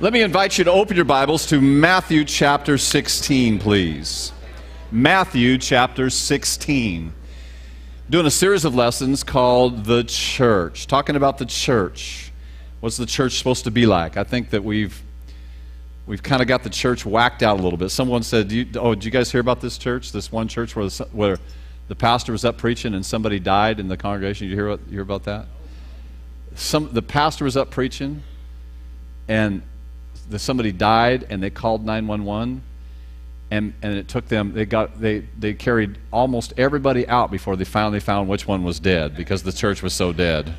Let me invite you to open your Bibles to Matthew chapter 16, please. Matthew chapter 16. Doing a series of lessons called The Church, talking about the church. What's the church supposed to be like? I think that we've we've kind of got the church whacked out a little bit. Someone said, you, "Oh, did you guys hear about this church? This one church where the, where the pastor was up preaching and somebody died in the congregation? Did you hear, hear about that? Some the pastor was up preaching, and the, somebody died and they called 911 and, and it took them they got they, they carried almost everybody out before they finally found which one was dead because the church was so dead.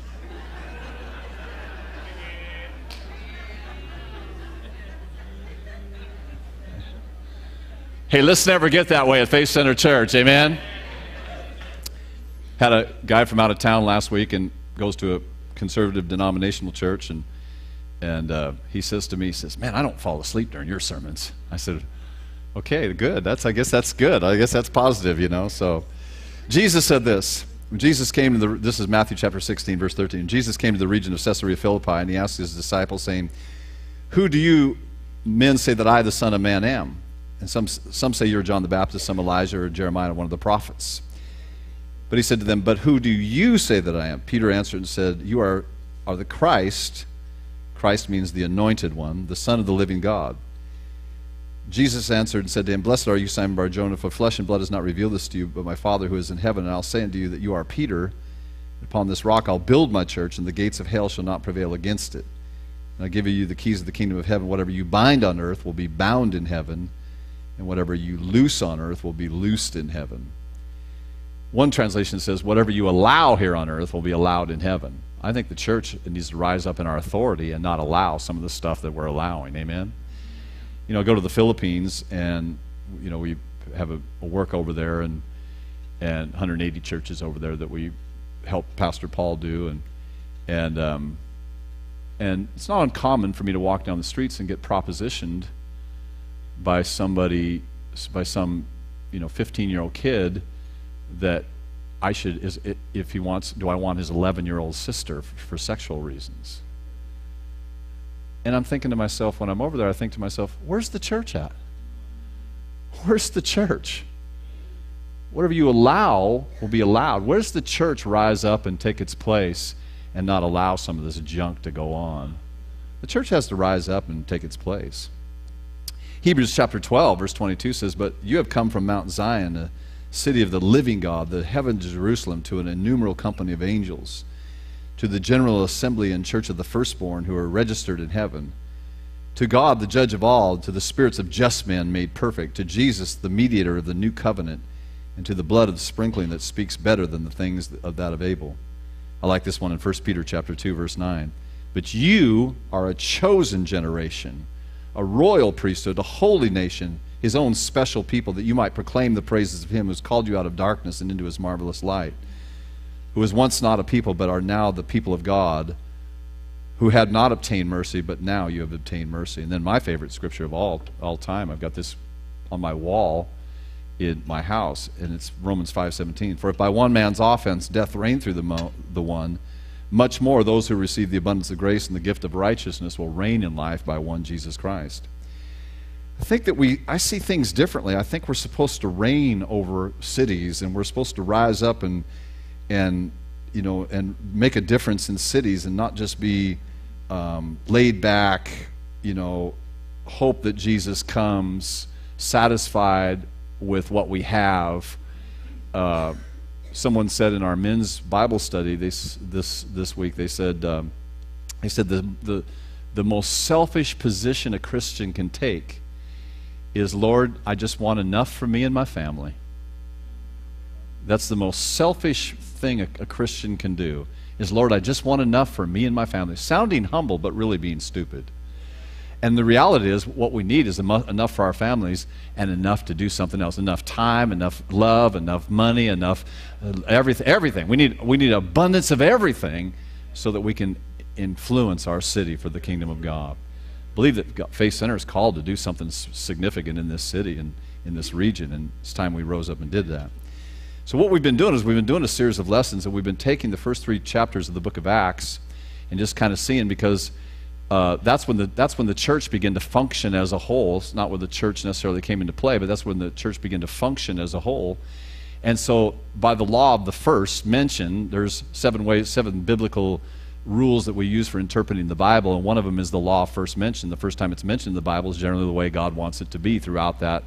Hey let's never get that way at faith center church amen? Had a guy from out of town last week and goes to a conservative denominational church and and uh, he says to me, he says, "Man, I don't fall asleep during your sermons." I said, "Okay, good. That's I guess that's good. I guess that's positive, you know." So, Jesus said this. Jesus came to the this is Matthew chapter 16, verse 13. Jesus came to the region of Caesarea Philippi, and he asked his disciples, saying, "Who do you men say that I, the Son of Man, am?" And some some say you're John the Baptist, some Elijah or Jeremiah, one of the prophets. But he said to them, "But who do you say that I am?" Peter answered and said, "You are are the Christ." Christ means the anointed one, the Son of the living God. Jesus answered and said to him, Blessed are you, Simon Barjona, for flesh and blood has not revealed this to you, but my Father who is in heaven. And I'll say unto you that you are Peter. Upon this rock I'll build my church, and the gates of hell shall not prevail against it. And I'll give you the keys of the kingdom of heaven. Whatever you bind on earth will be bound in heaven, and whatever you loose on earth will be loosed in heaven. One translation says, Whatever you allow here on earth will be allowed in heaven. I think the church needs to rise up in our authority and not allow some of the stuff that we're allowing. Amen. You know, go to the Philippines and you know we have a, a work over there and and 180 churches over there that we help Pastor Paul do and and um, and it's not uncommon for me to walk down the streets and get propositioned by somebody by some you know 15 year old kid that I should, is, if he wants, do I want his 11 year old sister for, for sexual reasons? And I'm thinking to myself, when I'm over there, I think to myself, where's the church at? Where's the church? Whatever you allow will be allowed. Where's the church rise up and take its place and not allow some of this junk to go on? The church has to rise up and take its place. Hebrews chapter 12, verse 22 says, But you have come from Mount Zion, city of the living God, the heaven Jerusalem, to an innumerable company of angels, to the general assembly and church of the firstborn who are registered in heaven, to God, the judge of all, to the spirits of just men made perfect, to Jesus, the mediator of the new covenant, and to the blood of the sprinkling that speaks better than the things of that of Abel. I like this one in 1 Peter chapter 2 verse 9. But you are a chosen generation, a royal priesthood, a holy nation, his own special people, that you might proclaim the praises of him who has called you out of darkness and into his marvelous light, who was once not a people, but are now the people of God, who had not obtained mercy, but now you have obtained mercy. And then my favorite scripture of all, all time, I've got this on my wall in my house, and it's Romans 5.17. For if by one man's offense death reigned through the, mo- the one, much more those who receive the abundance of grace and the gift of righteousness will reign in life by one Jesus Christ. I think that we, I see things differently. I think we're supposed to reign over cities and we're supposed to rise up and, and you know, and make a difference in cities and not just be um, laid back, you know, hope that Jesus comes, satisfied with what we have. Uh, someone said in our men's Bible study this, this, this week, they said, um, they said the, the, the most selfish position a Christian can take is, Lord, I just want enough for me and my family. That's the most selfish thing a, a, Christian can do. Is, Lord, I just want enough for me and my family. Sounding humble, but really being stupid. And the reality is, what we need is enough for our families and enough to do something else. Enough time, enough love, enough money, enough uh, everything. Everything. We need, we need abundance of everything so that we can influence our city for the kingdom of God believe that Faith Center is called to do something significant in this city and in this region, and it's time we rose up and did that. So, what we've been doing is we've been doing a series of lessons, and we've been taking the first three chapters of the book of Acts and just kind of seeing because uh, that's when the that's when the church began to function as a whole. It's not where the church necessarily came into play, but that's when the church began to function as a whole. And so, by the law of the first mentioned, there's seven ways, seven biblical rules that we use for interpreting the Bible, and one of them is the law first mentioned. The first time it's mentioned in the Bible is generally the way God wants it to be throughout that,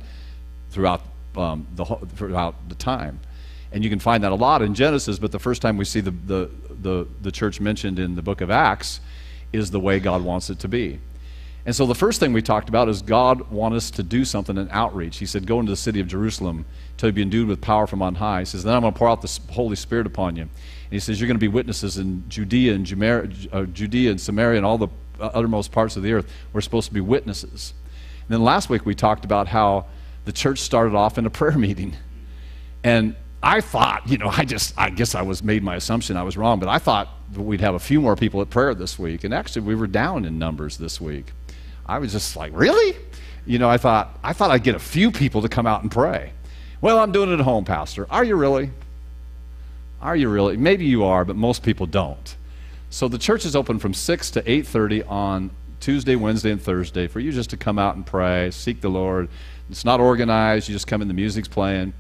throughout um, the throughout the time. And you can find that a lot in Genesis, but the first time we see the, the, the, the church mentioned in the book of Acts is the way God wants it to be. And so the first thing we talked about is God want us to do something in outreach. He said, Go into the city of Jerusalem till you be endued with power from on high. He says, Then I'm going to pour out the Holy Spirit upon you. And he says, You're going to be witnesses in Judea and, uh, Judea and Samaria and all the uh, uttermost parts of the earth. We're supposed to be witnesses. And then last week we talked about how the church started off in a prayer meeting. And I thought, you know, I just, I guess I was made my assumption I was wrong, but I thought we'd have a few more people at prayer this week. And actually, we were down in numbers this week. I was just like, really? You know, I thought, I thought I'd get a few people to come out and pray. Well, I'm doing it at home, Pastor. Are you really? Are you really? Maybe you are, but most people don't. So the church is open from 6 to 8:30 on Tuesday, Wednesday, and Thursday for you just to come out and pray, seek the Lord. It's not organized. You just come in, the music's playing.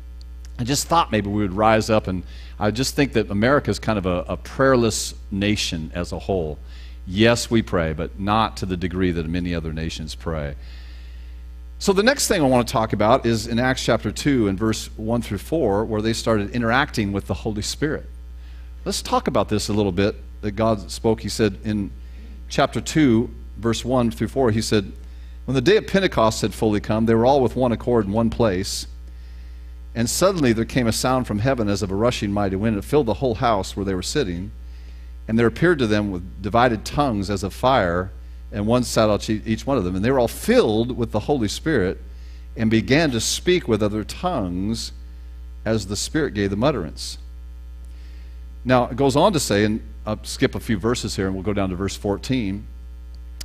I just thought maybe we would rise up, and I just think that America is kind of a, a, prayerless nation as a whole. Yes, we pray, but not to the degree that many other nations pray. So, the next thing I want to talk about is in Acts chapter 2 and verse 1 through 4, where they started interacting with the Holy Spirit. Let's talk about this a little bit that God spoke. He said in chapter 2, verse 1 through 4, He said, When the day of Pentecost had fully come, they were all with one accord in one place. And suddenly there came a sound from heaven as of a rushing mighty wind. It filled the whole house where they were sitting. And there appeared to them with divided tongues as of fire, and one sat on each one of them. And they were all filled with the Holy Spirit and began to speak with other tongues as the Spirit gave them utterance. Now, it goes on to say, and I'll skip a few verses here, and we'll go down to verse 14,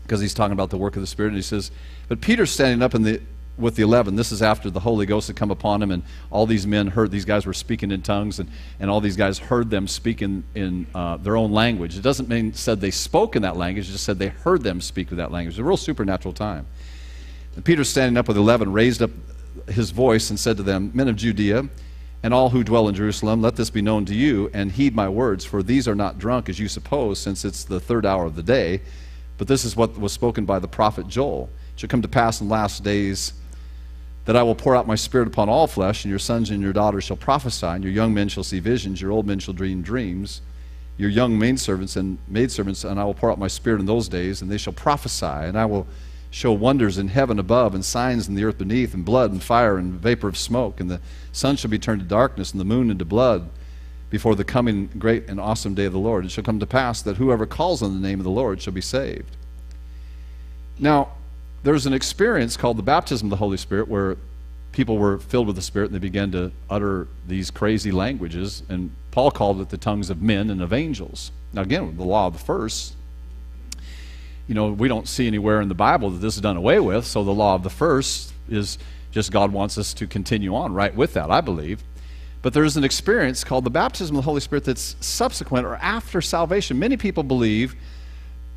because he's talking about the work of the Spirit. And he says, But Peter's standing up in the with the 11 this is after the holy ghost had come upon him and all these men heard these guys were speaking in tongues and, and all these guys heard them speaking in, uh, their own language. It doesn't mean said they spoke in that language it just said they heard them speak with that language. It's a real supernatural time. And peter standing up with the 11 raised up his voice and said to them men of judea and all who dwell in jerusalem let this be known to you and heed my words for these are not drunk as you suppose since it's the third hour of the day. But this is what was spoken by the prophet joel. It shall come to pass in the last days that I will pour out my spirit upon all flesh, and your sons and your daughters shall prophesy, and your young men shall see visions, your old men shall dream dreams, your young maidservants and maidservants, and I will pour out my spirit in those days, and they shall prophesy, and I will show wonders in heaven above, and signs in the earth beneath, and blood and fire and vapor of smoke, and the sun shall be turned to darkness, and the moon into blood, before the coming great and awesome day of the Lord. It shall come to pass that whoever calls on the name of the Lord shall be saved. Now, there's an experience called the baptism of the Holy Spirit where people were filled with the Spirit and they began to utter these crazy languages. And Paul called it the tongues of men and of angels. Now, again, the law of the first, you know, we don't see anywhere in the Bible that this is done away with. So the law of the first is just God wants us to continue on right with that, I believe. But there's an experience called the baptism of the Holy Spirit that's subsequent or after salvation. Many people believe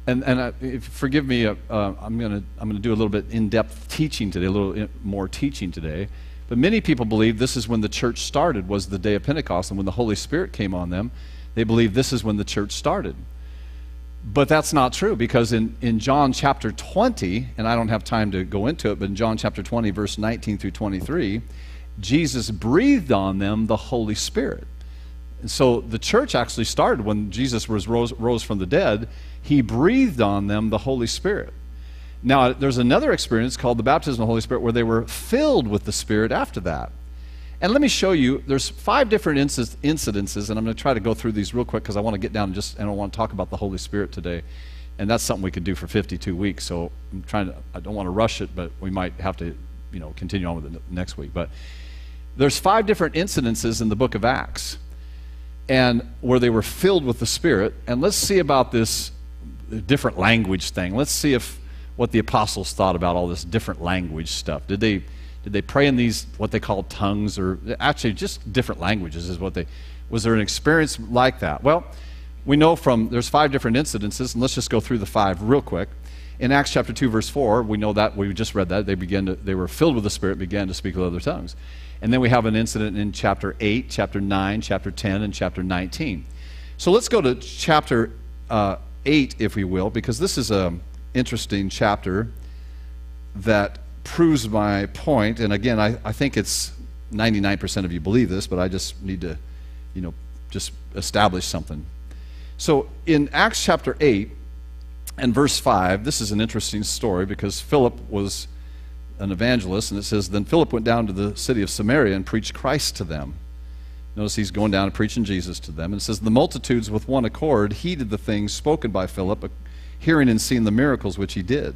and, and uh, forgive me, uh, uh, I'm going to I'm gonna do a little bit in depth teaching today, a little more teaching today. But many people believe this is when the church started, was the day of Pentecost, and when the Holy Spirit came on them, they believe this is when the church started. But that's not true because in, in John chapter 20, and I don't have time to go into it, but in John chapter 20, verse 19 through 23, Jesus breathed on them the Holy Spirit. And so the church actually started when Jesus was rose, rose from the dead he breathed on them the Holy Spirit. Now, there's another experience called the baptism of the Holy Spirit where they were filled with the Spirit after that. And let me show you, there's five different incidences, and I'm going to try to go through these real quick because I want to get down and just, and I want to talk about the Holy Spirit today. And that's something we could do for 52 weeks, so I'm trying to, I don't want to rush it, but we might have to, you know, continue on with it next week. But there's five different incidences in the book of Acts, and where they were filled with the Spirit. And let's see about this different language thing. Let's see if what the apostles thought about all this different language stuff. Did they did they pray in these what they call tongues or actually just different languages is what they was there an experience like that? Well, we know from there's five different incidences and let's just go through the five real quick. In Acts chapter 2, verse 4, we know that, we just read that, they, began to, they were filled with the Spirit, began to speak with other tongues. And then we have an incident in chapter 8, chapter 9, chapter 10, and chapter 19. So let's go to chapter uh, 8, if we will, because this is an interesting chapter that proves my point. And again, I, I think it's 99% of you believe this, but I just need to, you know, just establish something. So in Acts chapter 8 and verse 5, this is an interesting story because Philip was an evangelist, and it says, Then Philip went down to the city of Samaria and preached Christ to them. Notice he's going down and preaching Jesus to them. And it says, The multitudes with one accord heeded the things spoken by Philip, hearing and seeing the miracles which he did.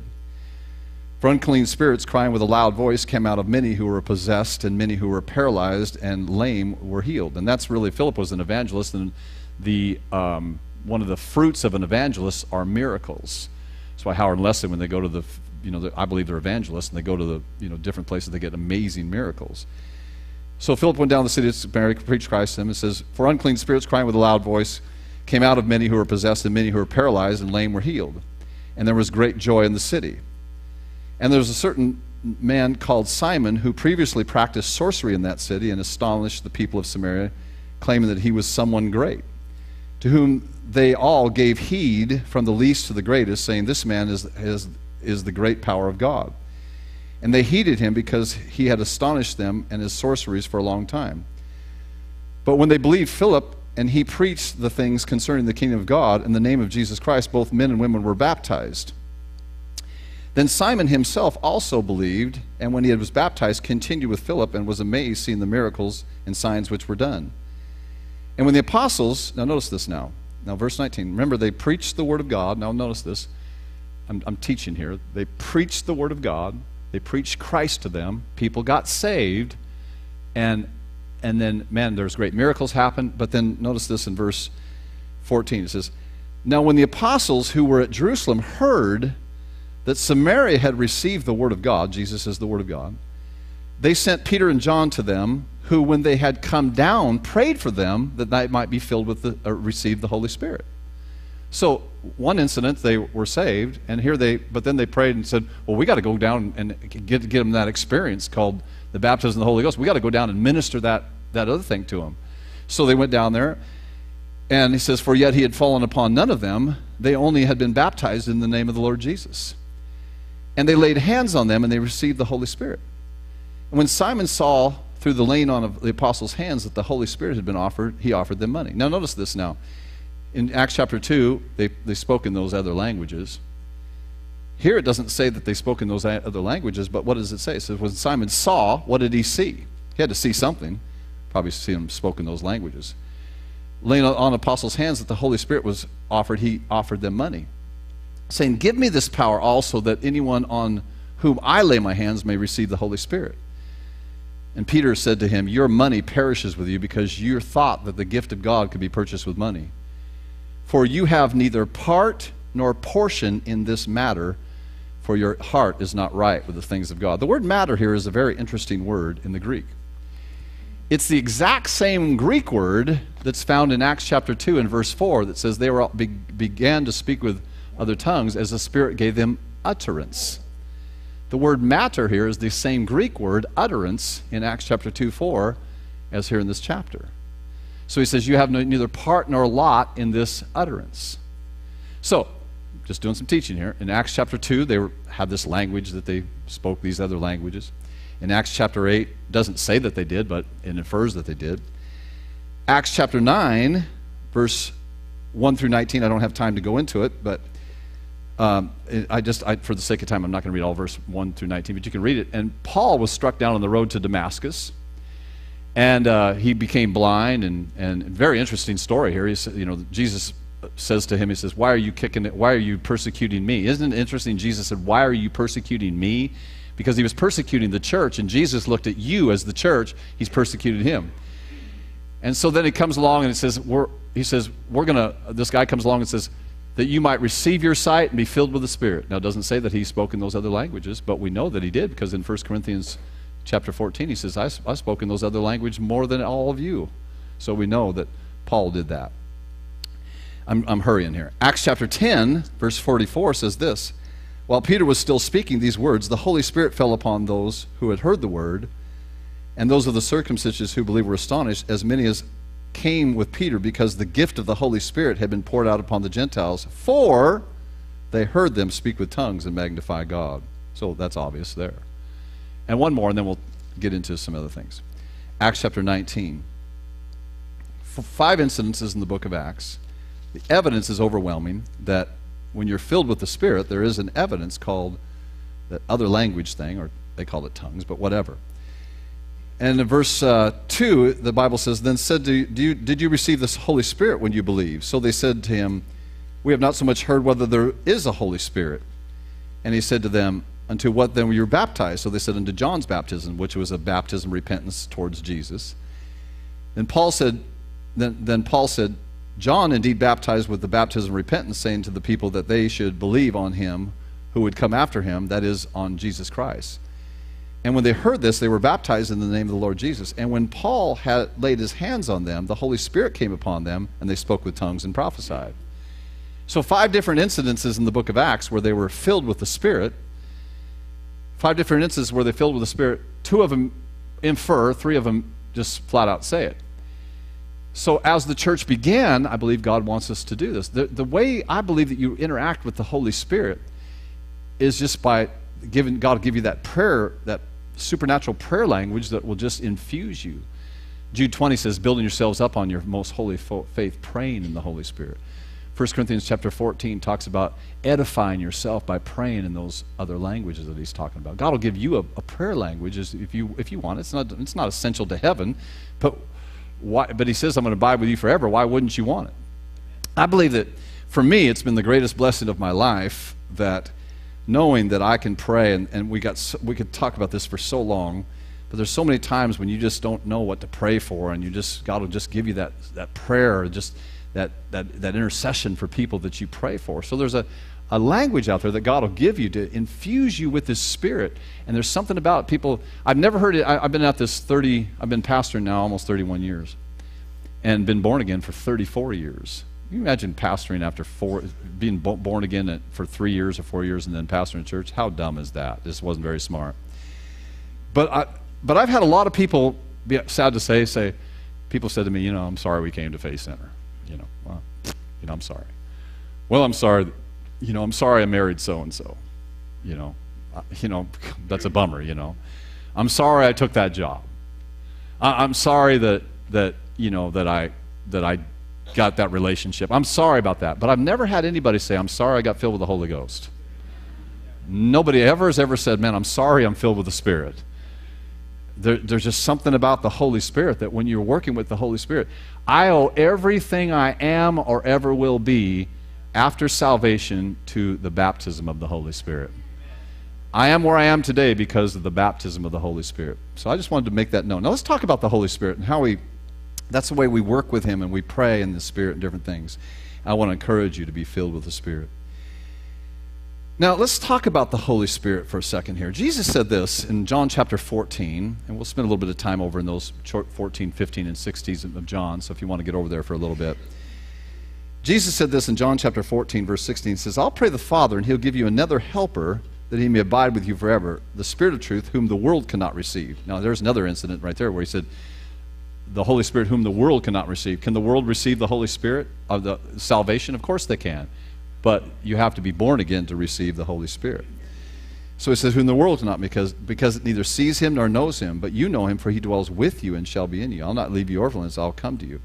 For unclean spirits, crying with a loud voice, came out of many who were possessed, and many who were paralyzed and lame were healed. And that's really, Philip was an evangelist, and the, um, one of the fruits of an evangelist are miracles. That's why Howard and Leslie, when they go to the you know, I believe they're evangelists, and they go to the, you know, different places, they get amazing miracles. So Philip went down the city of Samaria, preached Christ to them, and says, For unclean spirits crying with a loud voice came out of many who were possessed, and many who were paralyzed and lame were healed. And there was great joy in the city. And there was a certain man called Simon who previously practiced sorcery in that city and astonished the people of Samaria, claiming that he was someone great, to whom they all gave heed from the least to the greatest, saying, This man is, is is the great power of God. And they heeded him because he had astonished them and his sorceries for a long time. But when they believed Philip and he preached the things concerning the kingdom of God in the name of Jesus Christ, both men and women were baptized. Then Simon himself also believed, and when he was baptized, continued with Philip and was amazed seeing the miracles and signs which were done. And when the apostles, now notice this now, now verse 19, remember they preached the word of God, now notice this, I'm, I'm teaching here. They preached the Word of God, they preached Christ to them. People got saved, and, and then, man, there's great miracles happen. But then notice this in verse 14. It says, Now when the apostles who were at Jerusalem heard that Samaria had received the Word of God, Jesus is the Word of God, they sent Peter and John to them, who, when they had come down, prayed for them that they might be filled with the, uh, receive the Holy Spirit. So one incident they were saved, and here they, but then they prayed and said, well, we got to go down and get, get them that experience called the baptism of the Holy Ghost. We got to go down and minister that, that other thing to them. So they went down there, and he says, for yet he had fallen upon none of them. They only had been baptized in the name of the Lord Jesus. And they laid hands on them, and they received the Holy Spirit. When Simon saw through the laying on of the apostles' hands that the Holy Spirit had been offered, he offered them money. Now notice this now in Acts chapter 2, they, they spoke in those other languages. Here it doesn't say that they spoke in those other languages, but what does it say? It says when Simon saw, what did he see? He had to see something. Probably see them spoke in those languages. Laying on apostles' hands that the Holy Spirit was offered, he offered them money, saying, Give me this power also that anyone on whom I lay my hands may receive the Holy Spirit. And Peter said to him, Your money perishes with you because you thought that the gift of God could be purchased with money. For you have neither part nor portion in this matter, for your heart is not right with the things of God. The word matter here is a very interesting word in the Greek. It's the exact same Greek word that's found in Acts chapter 2 and verse 4 that says they were, be, began to speak with other tongues as the Spirit gave them utterance. The word matter here is the same Greek word, utterance, in Acts chapter 2 4 as here in this chapter. So he says, You have no, neither part nor lot in this utterance. So, just doing some teaching here. In Acts chapter 2, they were, had this language that they spoke these other languages. In Acts chapter 8, doesn't say that they did, but it infers that they did. Acts chapter 9, verse 1 through 19, I don't have time to go into it, but um, I just, I, for the sake of time, I'm not going to read all verse 1 through 19, but you can read it. And Paul was struck down on the road to Damascus. And uh, he became blind, and, and very interesting story here. He said, you know, Jesus says to him, he says, why are you kicking it? Why are you persecuting me? Isn't it interesting? Jesus said, why are you persecuting me? Because he was persecuting the church, and Jesus looked at you as the church. He's persecuted him. And so then he comes along and it says, we're, he says, we're going to, this guy comes along and says, that you might receive your sight and be filled with the Spirit. Now, it doesn't say that he spoke in those other languages, but we know that he did because in 1 Corinthians chapter 14, he says, I, I've spoken those other languages more than all of you. So we know that Paul did that. I'm, I'm hurrying here. Acts chapter 10, verse 44 says this While Peter was still speaking these words, the Holy Spirit fell upon those who had heard the word, and those of the circumcisions who believed were astonished, as many as came with Peter, because the gift of the Holy Spirit had been poured out upon the Gentiles, for they heard them speak with tongues and magnify God. So that's obvious there. And one more, and then we'll get into some other things. Acts chapter 19. Five incidences in the book of Acts. The evidence is overwhelming that when you're filled with the Spirit, there is an evidence called that other language thing, or they call it tongues, but whatever. And in verse uh, 2, the Bible says, Then said, do you, Did you receive the Holy Spirit when you believed? So they said to him, We have not so much heard whether there is a Holy Spirit. And he said to them, Unto what then were you baptized? So they said, Unto John's baptism, which was a baptism repentance towards Jesus. Then Paul said, then, then Paul said, John indeed baptized with the baptism of repentance, saying to the people that they should believe on him who would come after him, that is, on Jesus Christ. And when they heard this, they were baptized in the name of the Lord Jesus. And when Paul had laid his hands on them, the Holy Spirit came upon them, and they spoke with tongues and prophesied. So, five different incidences in the book of Acts where they were filled with the Spirit. Five different instances where they filled with the Spirit. Two of them infer, three of them just flat out say it. So, as the church began, I believe God wants us to do this. The, the way I believe that you interact with the Holy Spirit is just by giving God give you that prayer, that supernatural prayer language that will just infuse you. Jude 20 says, building yourselves up on your most holy faith, praying in the Holy Spirit. 1 Corinthians chapter 14 talks about edifying yourself by praying in those other languages that he's talking about. God will give you a, a prayer language if you, if you want. It. It's not, it's not essential to heaven, but why, but he says, I'm going to abide with you forever. Why wouldn't you want it? I believe that for me, it's been the greatest blessing of my life that knowing that I can pray, and, and we, got so, we could talk about this for so long, but there's so many times when you just don't know what to pray for, and you just, God will just give you that, that prayer, just that, that, that intercession for people that you pray for. So there's a, a language out there that God will give you to infuse you with His Spirit. And there's something about people. I've never heard it. I, have been at this 30, I've been pastoring now almost 31 years and been born again for 34 years. You imagine pastoring after four, being born again for three years or four years and then pastoring a church? How dumb is that? This wasn't very smart. But, I, but I've had a lot of people, be sad to say, say, people said to me, you know, I'm sorry we came to Faith Center. You know, well, you know, I'm sorry. Well, I'm sorry you know, I'm sorry I married so and so. You know, you know, that's a bummer. You know, I'm sorry I took that job. I, I'm sorry that that you know that I that I got that relationship. I'm sorry about that. But I've never had anybody say, I'm sorry I got filled with the Holy Ghost. Nobody ever has ever said, Man, I'm sorry I'm filled with the Spirit. There, there's just something about the Holy Spirit that when you're working with the Holy Spirit, I owe everything I am or ever will be after salvation to the baptism of the Holy Spirit. I am where I am today because of the baptism of the Holy Spirit. So I just wanted to make that known. Now let's talk about the Holy Spirit and how we that's the way we work with him and we pray in the Spirit and different things. I want to encourage you to be filled with the Spirit. Now, let's talk about the Holy Spirit for a second here. Jesus said this in John chapter 14, and we'll spend a little bit of time over in those 14, 15, and 16 of John, so if you want to get over there for a little bit. Jesus said this in John chapter 14, verse 16. He says, I'll pray the Father, and he'll give you another helper that he may abide with you forever, the Spirit of truth, whom the world cannot receive. Now, there's another incident right there where he said, the Holy Spirit, whom the world cannot receive. Can the world receive the Holy Spirit of the salvation? Of course they can. But you have to be born again to receive the Holy Spirit. So he says, Whom the world cannot, because, because it neither sees him nor knows him, but you know him, for he dwells with you and shall be in you. I'll not leave you orphans, I'll come to you.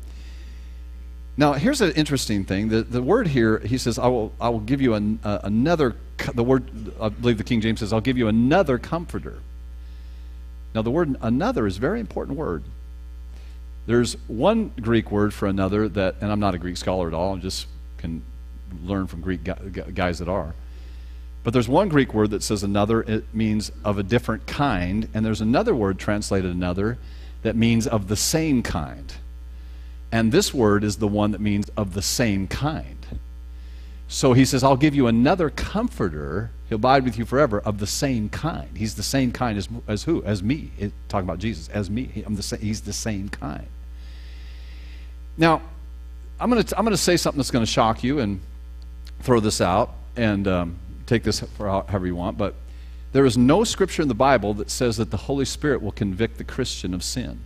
Now, here's an interesting thing. The, the word here, he says, I will, I will give you an, uh, another, the word, I believe the King James says, I'll give you another comforter. Now, the word another is a very important word. There's one Greek word for another that, and I'm not a Greek scholar at all, I just can learn from Greek guys that are. But there's one Greek word that says another, it means of a different kind, and there's another word translated another that means of the same kind. And this word is the one that means of the same kind. So he says, I'll give you another comforter. He'll abide with you forever of the same kind. He's the same kind as, as who? As me. It, talking about Jesus. As me. I'm the, he's the same kind. Now, I'm going to I'm going to say something that's going to shock you and throw this out and um, take this for however you want, but there is no scripture in the Bible that says that the Holy Spirit will convict the Christian of sin.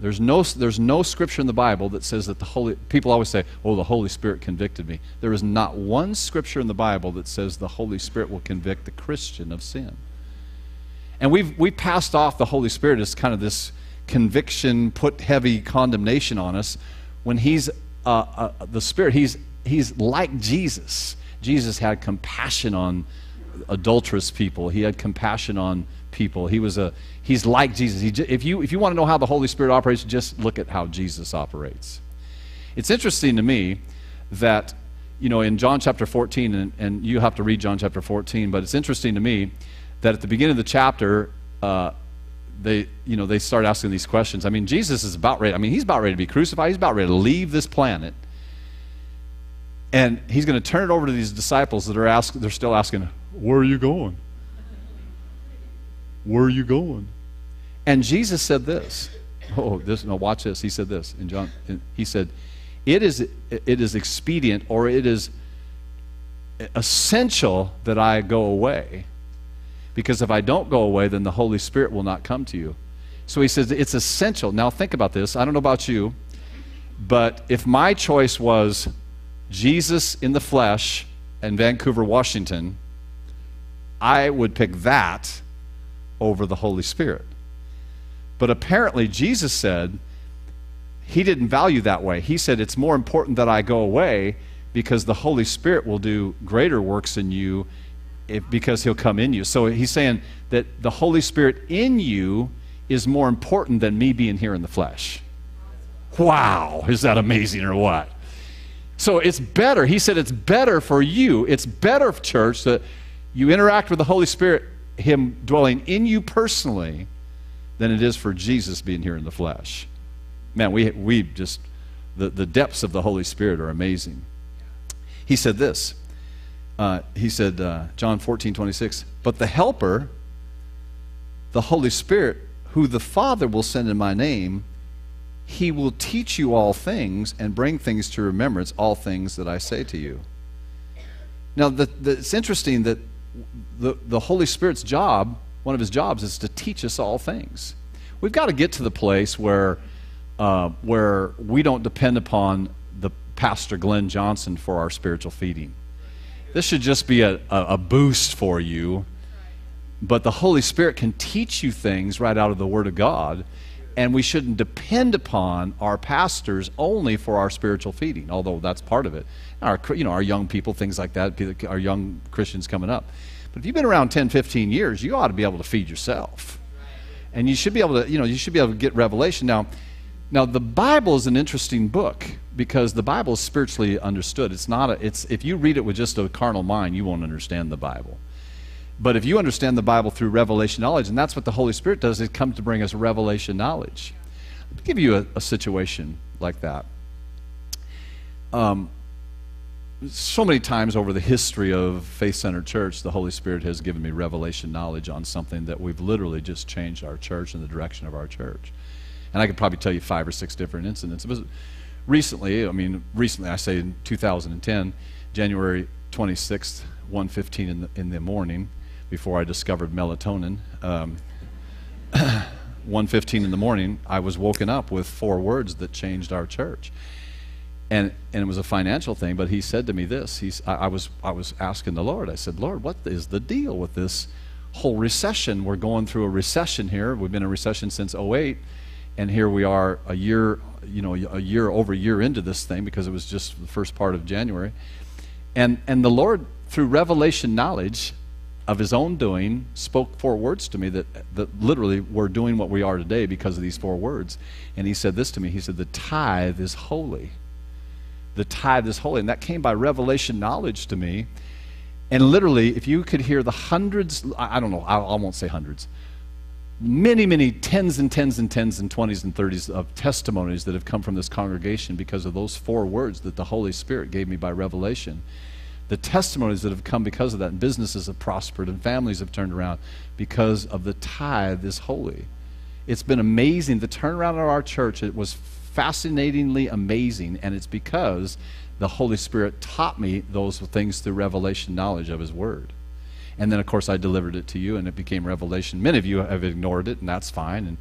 There's no, there's no scripture in the Bible that says that the Holy, people always say, oh, the Holy Spirit convicted me. There is not one scripture in the Bible that says the Holy Spirit will convict the Christian of sin. And we've, we passed off the Holy Spirit as kind of this conviction, put heavy condemnation on us, when He's uh, uh, the Spirit, he's, he's like Jesus. Jesus had compassion on adulterous people, He had compassion on people. He was a, he's like Jesus. He, if, you, if you want to know how the Holy Spirit operates, just look at how Jesus operates. It's interesting to me that, you know, in John chapter 14, and, and you have to read John chapter 14, but it's interesting to me that at the beginning of the chapter, uh, they, you know, they start asking these questions. I mean, Jesus is about ready. I mean, he's about ready to be crucified. He's about ready to leave this planet. And he's going to turn it over to these disciples that are asking, they're still asking, where are you going? Where are you going? And Jesus said this. Oh, this no, watch this. He said this in John. He said, It is it is expedient or it is essential that I go away. Because if I don't go away, then the Holy Spirit will not come to you. So he says it's essential. Now think about this. I don't know about you, but if my choice was Jesus in the flesh in Vancouver, Washington, I would pick that over the Holy Spirit. But apparently, Jesus said he didn't value that way. He said, It's more important that I go away because the Holy Spirit will do greater works in you if, because he'll come in you. So he's saying that the Holy Spirit in you is more important than me being here in the flesh. Wow, is that amazing or what? So it's better. He said it's better for you. It's better, church, that you interact with the Holy Spirit him dwelling in you personally than it is for Jesus being here in the flesh. Man, we, we just, the, the depths of the Holy Spirit are amazing. He said this. Uh, he said, uh, John 14, 26, but the Helper, the Holy Spirit, who the Father will send in my name, he will teach you all things and bring things to remembrance, all things that I say to you. Now, the, the, it's interesting that the, the Holy Spirit's job, one of his jobs, is to teach us all things. We've got to get to the place where, uh, where we don't depend upon the Pastor Glen Johnson for our spiritual feeding. This should just be a, a, boost for you. But the Holy Spirit can teach you things right out of the Word of God and we shouldn't depend upon our pastors only for our spiritual feeding, although that's part of it. Our, you know, our young people, things like that, our young Christians coming up. But if you've been around 10, 15 years, you ought to be able to feed yourself. And you should be able to, you know, you should be able to get revelation. Now, now the Bible is an interesting book because the Bible is spiritually understood. It's not a, it's, if you read it with just a carnal mind, you won't understand the Bible. But if you understand the Bible through revelation knowledge, and that's what the Holy Spirit does, it comes to bring us revelation knowledge. Let me give you a, a situation like that. Um, so many times over the history of Faith Center Church, the Holy Spirit has given me revelation knowledge on something that we've literally just changed our church and the direction of our church. And I could probably tell you five or six different incidents. But recently, I mean, recently, I say in 2010, January 26th, 1.15 in the, in the morning, before I discovered melatonin. Um, 1.15 in the morning, I was woken up with four words that changed our church. And, and it was a financial thing, but he said to me this. He's, I, I, was, I was asking the Lord, I said, Lord, what is the deal with this whole recession? We're going through a recession here. We've been in a recession since 08, and here we are a year, you know, a year over a year into this thing because it was just the first part of January. And, and the Lord, through revelation knowledge, of his own doing, spoke four words to me that, that literally we're doing what we are today because of these four words. And he said this to me He said, The tithe is holy. The tithe is holy. And that came by revelation knowledge to me. And literally, if you could hear the hundreds, I don't know, I, I won't say hundreds, many, many tens and tens and tens and twenties and thirties of testimonies that have come from this congregation because of those four words that the Holy Spirit gave me by revelation the testimonies that have come because of that, and businesses have prospered, and families have turned around because of the tithe is holy. It's been amazing. The turnaround of our church, it was fascinatingly amazing, and it's because the Holy Spirit taught me those things through revelation knowledge of His Word. And then, of course, I delivered it to you, and it became revelation. Many of you have ignored it, and that's fine. And,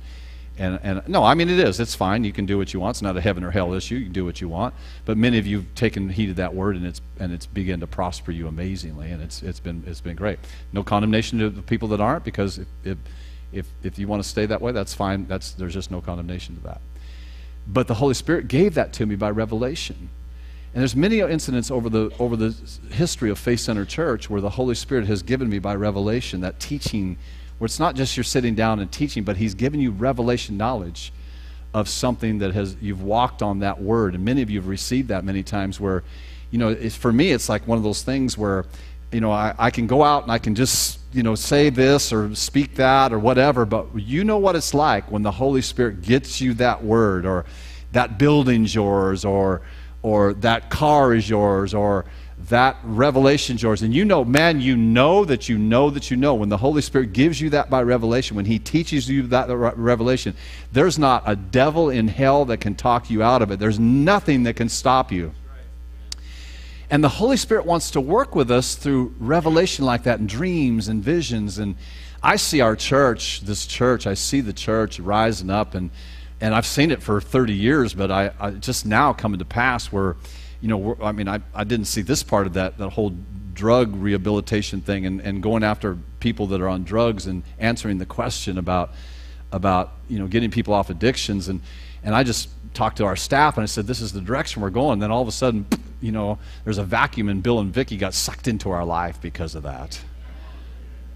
and, and no, I mean, it is. It's fine. You can do what you want. It's not a heaven or hell issue. You can do what you want. But many of you have taken heed of that word, and it's, and it's begun to prosper you amazingly, and it's, it's, been, it's been great. No condemnation to the people that aren't, because if, if, if, if you want to stay that way, that's fine. That's, there's just no condemnation to that. But the Holy Spirit gave that to me by revelation. And there's many incidents over the, over the history of Faith Center Church where the Holy Spirit has given me by revelation that teaching, where it's not just you're sitting down and teaching, but He's given you revelation knowledge of something that has you've walked on that word. And many of you have received that many times where, you know, for me, it's like one of those things where, you know, I, I can go out and I can just, you know, say this or speak that or whatever, but you know what it's like when the Holy Spirit gets you that word or that building's yours or or that car is yours or that revelation's yours. And you know man you know that you know that you know. When the holy spirit gives you that by revelation when he teaches you that revelation there's not a devil in hell that can talk you out of it. There's nothing that can stop you. And the holy spirit wants to work with us through revelation like that and dreams and visions. And i see our church this church i see the church rising up and and I've seen it for 30 years, but I, I just now coming to pass where, you know, I mean, I, I didn't see this part of that, that whole drug rehabilitation thing and, and going after people that are on drugs and answering the question about, about, you know, getting people off addictions. And, and I just talked to our staff and I said, this is the direction we're going. And then all of a sudden, you know, there's a vacuum and Bill and Vicky got sucked into our life because of that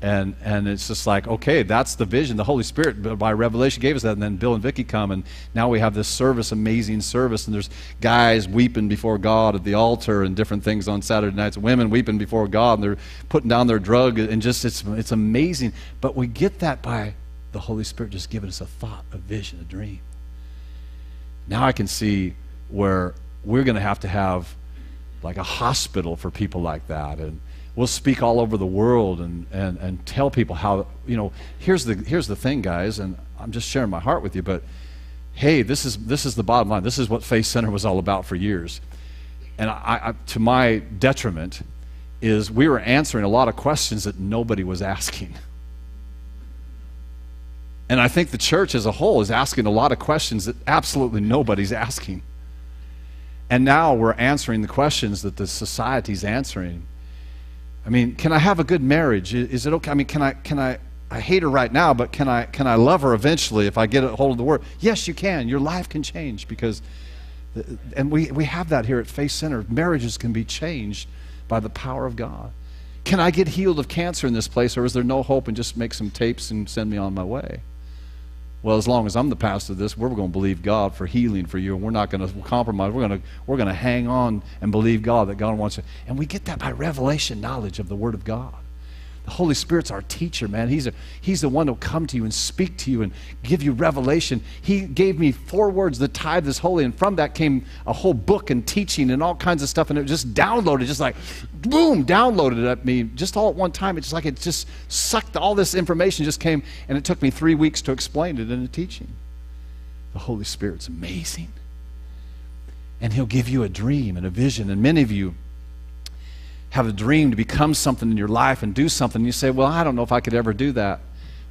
and and it's just like okay that's the vision. The holy spirit by revelation gave us that and then bill and vicky come and now we have this service amazing service and there's guys weeping before god at the altar and different things on saturday nights women weeping before god and they're putting down their drug and just it's it's amazing. But we get that by the holy spirit just giving us a thought a vision a dream. Now i can see where we're going to have to have like a hospital for people like that and we'll speak all over the world and, and, and tell people how, you know, here's the, here's the thing, guys, and I'm just sharing my heart with you, but hey, this is, this is the bottom line. This is what Faith Center was all about for years. And I, I, to my detriment, is we were answering a lot of questions that nobody was asking. And I think the church as a whole is asking a lot of questions that absolutely nobody's asking. And now we're answering the questions that the society's answering I mean, can I have a good marriage? Is it okay? I mean, can I, can I, I hate her right now, but can I, can I love her eventually if I get a hold of the word? Yes, you can. Your life can change because, uh, and we, we have that here at Faith Center. Marriages can be changed by the power of God. Can I get healed of cancer in this place, or is there no hope and just make some tapes and send me on my way? Well, as long as I'm the pastor of this, we're going to believe God for healing for you, and we're not going to compromise. We're going to, we're going to hang on and believe God that God wants to. And we get that by revelation knowledge of the Word of God. The Holy Spirit's our teacher, man. He's, a, he's the one who'll come to you and speak to you and give you revelation. He gave me four words, the tithe is holy, and from that came a whole book and teaching and all kinds of stuff, and it just downloaded, just like, boom, downloaded at me just all at one time. It's like it just sucked, all this information just came, and it took me three weeks to explain it in a teaching. The Holy Spirit's amazing. And He'll give you a dream and a vision, and many of you have a dream to become something in your life and do something, and you say, Well, I don't know if I could ever do that.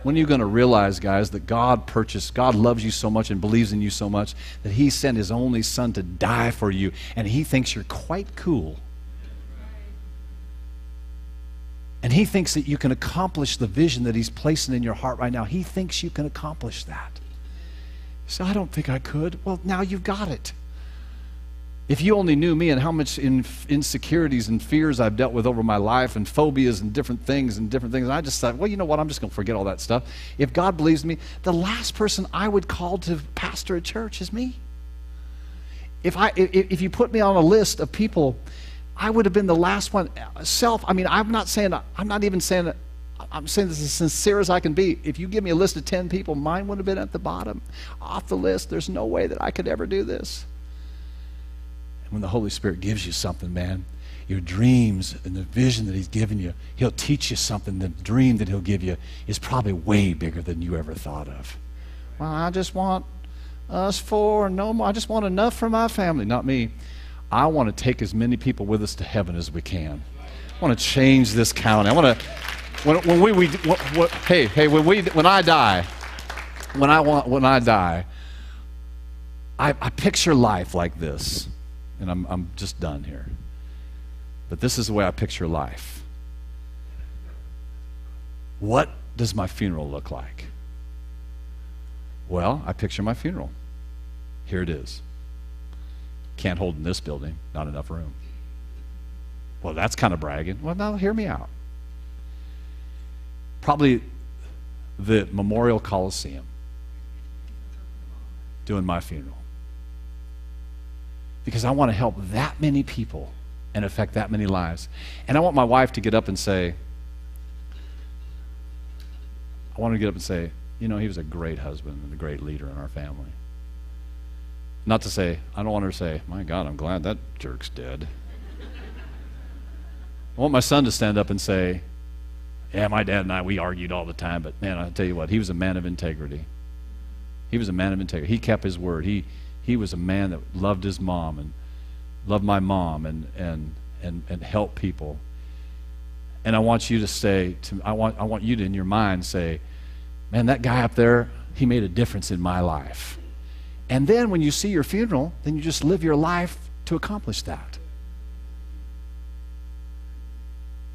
When are you going to realize, guys, that God purchased, God loves you so much and believes in you so much that He sent His only Son to die for you, and He thinks you're quite cool. And He thinks that you can accomplish the vision that He's placing in your heart right now. He thinks you can accomplish that. So I don't think I could. Well, now you've got it. If you only knew me and how much in, insecurities and fears I've dealt with over my life and phobias and different things and different things, and I just thought, well, you know what? I'm just going to forget all that stuff. If God believes me, the last person I would call to pastor a church is me. If, I, if, if you put me on a list of people, I would have been the last one. Self, I mean, I'm not saying, I'm not even saying, I'm saying this as sincere as I can be. If you give me a list of 10 people, mine would have been at the bottom, off the list. There's no way that I could ever do this when the Holy Spirit gives you something, man, your dreams and the vision that He's given you, He'll teach you something. The dream that He'll give you is probably way bigger than you ever thought of. Well, I just want us four, no more. I just want enough for my family. Not me. I want to take as many people with us to heaven as we can. I want to change this county. I want to, when, when we, we what, what, hey, hey, when, we, when I die, when I, want, when I die, I, I picture life like this. And I'm, I'm just done here. But this is the way I picture life. What does my funeral look like? Well, I picture my funeral. Here it is. Can't hold in this building, not enough room. Well, that's kind of bragging. Well, now hear me out. Probably the Memorial Coliseum doing my funeral. Because I want to help that many people and affect that many lives. And I want my wife to get up and say, I want to get up and say, you know, he was a great husband and a great leader in our family. Not to say, I don't want her to say, my God, I'm glad that jerk's dead. I want my son to stand up and say, yeah, my dad and I, we argued all the time, but man, I'll tell you what, he was a man of integrity. He was a man of integrity. He kept his word. He, he was a man that loved his mom and loved my mom and, and, and, and helped people. And I want you to say, to, I, want, I want you to, in your mind, say, man, that guy up there, he made a difference in my life. And then when you see your funeral, then you just live your life to accomplish that.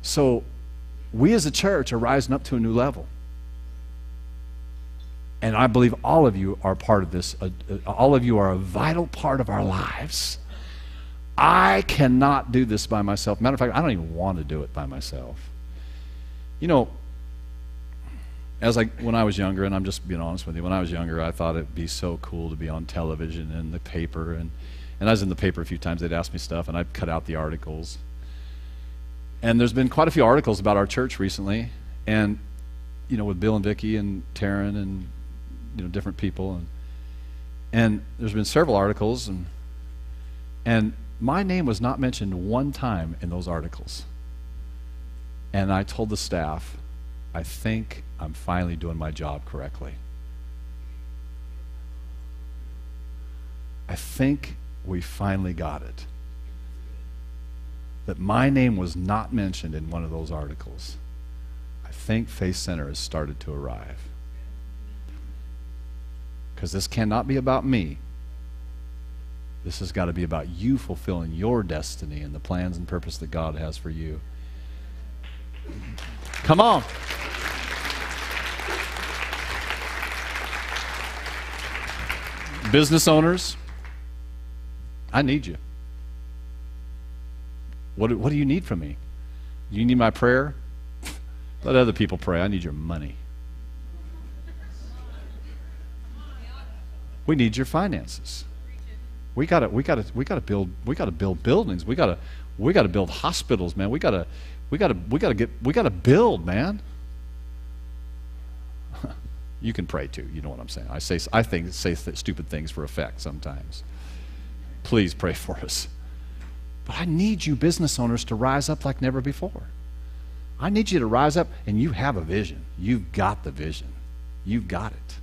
So we as a church are rising up to a new level. And I believe all of you are part of this. Uh, uh, all of you are a vital part of our lives. I cannot do this by myself. Matter of fact, I don't even want to do it by myself. You know, as I when I was younger, and I'm just being honest with you, when I was younger, I thought it'd be so cool to be on television and the paper, and and I was in the paper a few times. They'd ask me stuff, and I'd cut out the articles. And there's been quite a few articles about our church recently, and you know, with Bill and Vicky and Taryn and you know different people, and and there's been several articles, and and my name was not mentioned one time in those articles. And I told the staff, I think I'm finally doing my job correctly. I think we finally got it. That my name was not mentioned in one of those articles. I think Faith Center has started to arrive. Because this cannot be about me. This has got to be about you fulfilling your destiny and the plans and purpose that God has for you. Come on. Business owners, I need you. What, what do you need from me? You need my prayer? Let other people pray. I need your money. We need your finances. We gotta, we gotta, we gotta build, we gotta build buildings. We gotta, we gotta build hospitals, man. We gotta, we gotta, we gotta get, we gotta build, man. You can pray too. You know what I'm saying. I say I think say stupid things for effect sometimes. Please pray for us. But I need you business owners to rise up like never before. I need you to rise up and you have a vision. You've got the vision. You've got it.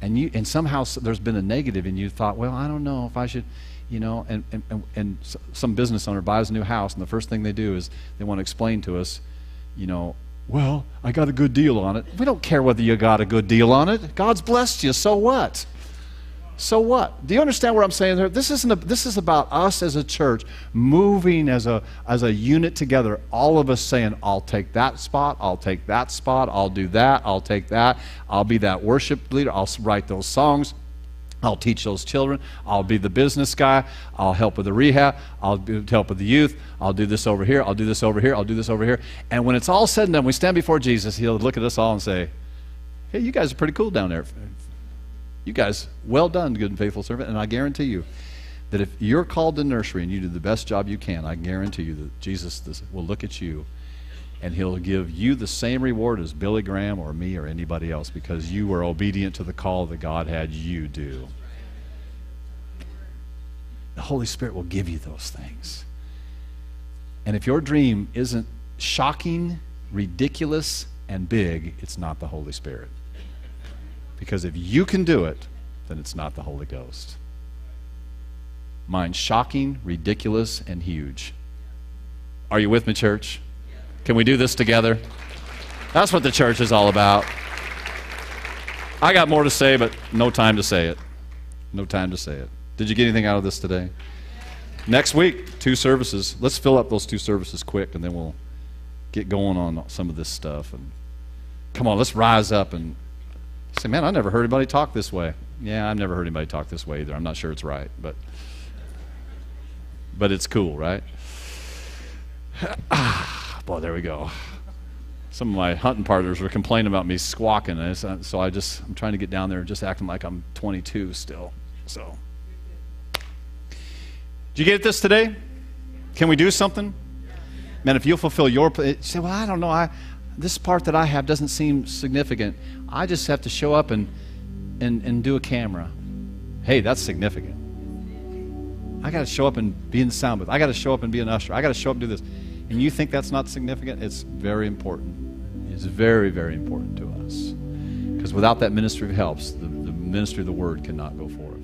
And you and somehow there's been a negative and you thought, well, I don't know if I should, you know, and, and, and some business owner buys a new house and the first thing they do is they want to explain to us, you know, well, I got a good deal on it. We don't care whether you got a good deal on it. God's blessed you, so what? So what? Do you understand what I'm saying there? This isn't a, this is about us as a church moving as a as a unit together. All of us saying, "I'll take that spot. I'll take that spot. I'll do that. I'll take that. I'll be that worship leader. I'll write those songs. I'll teach those children. I'll be the business guy. I'll help with the rehab. I'll help with the youth. I'll do this over here. I'll do this over here. I'll do this over here. And when it's all said and done, we stand before Jesus. He'll look at us all and say, Hey, you guys are pretty cool down there. You guys, well done, good and faithful servant. And I guarantee you that if you're called to nursery and you do the best job you can, I guarantee you that Jesus will look at you and he'll give you the same reward as Billy Graham or me or anybody else because you were obedient to the call that God had you do. The Holy Spirit will give you those things. And if your dream isn't shocking, ridiculous, and big, it's not the Holy Spirit. Because if you can do it, then it's not the Holy Ghost. Mine's shocking, ridiculous, and huge. Are you with me, church? Can we do this together? That's what the church is all about. I got more to say, but no time to say it. No time to say it. Did you get anything out of this today? Next week, two services. Let's fill up those two services quick, and then we'll get going on some of this stuff. And come on, let's rise up and say, "Man, I never heard anybody talk this way." Yeah, I've never heard anybody talk this way either. I'm not sure it's right, but but it's cool, right? Ah, boy, there we go. Some of my hunting partners were complaining about me squawking, so I just I'm trying to get down there just acting like I'm 22 still. So, did you get this today? Can we do something? Man, if you'll fulfill your, say, well, I don't know, I this part that I have doesn't seem significant. I just have to show up and and and do a camera. Hey, that's significant. I got to show up and be in the sound booth. I got to show up and be an usher. I got to show up and do this. And you think that's not significant? It's very important. It's very, very important to us. Because without that ministry of helps, the, the ministry of the word cannot go forward.